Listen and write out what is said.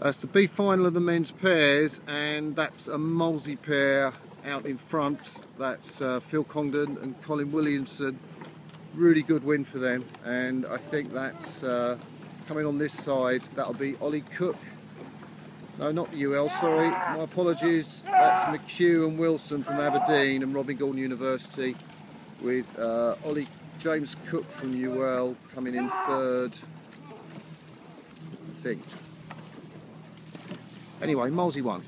That's the B final of the men's pairs, and that's a Molesey pair out in front. That's uh, Phil Congdon and Colin Williamson. Really good win for them, and I think that's uh, coming on this side. That'll be Ollie Cook. No, not UL, sorry. My apologies. That's McHugh and Wilson from Aberdeen and Robert Gordon University with uh, Ollie James Cook from UL coming in third, I think. Anyway, Molesey won.